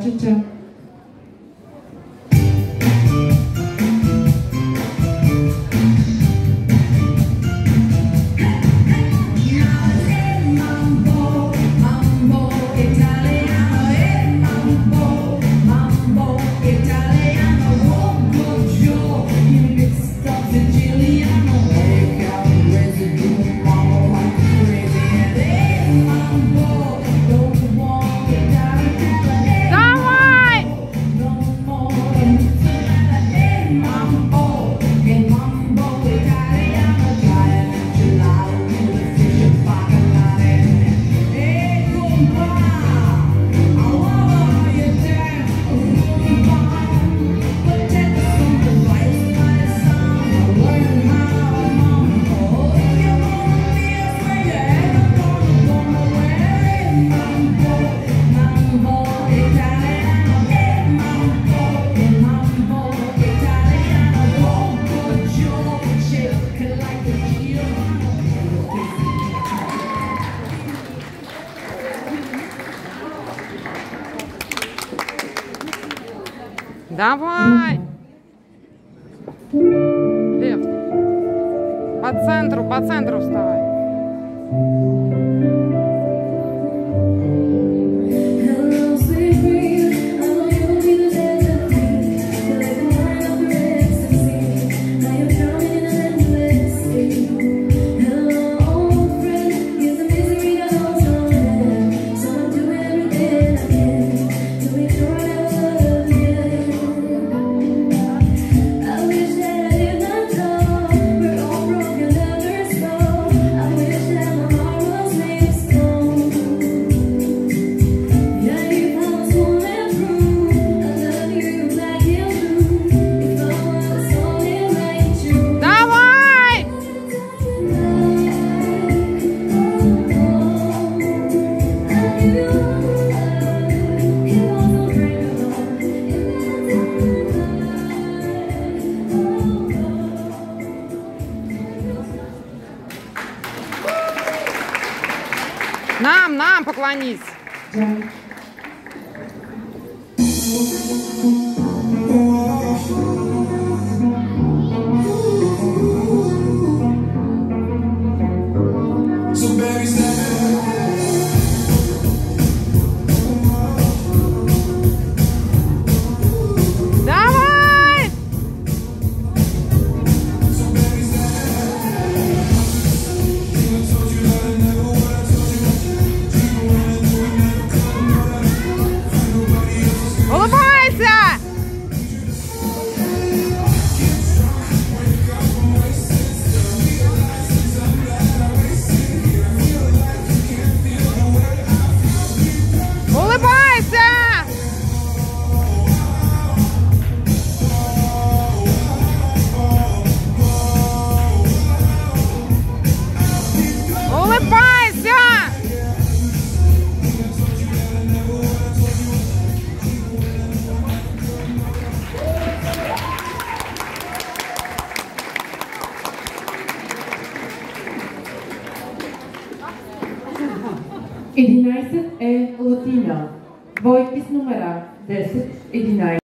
tchau, tchau. Давай! Лев, по центру, по центру вставай. Нам, нам поклонись. 11 е латина. Двойки с номера 10, 11.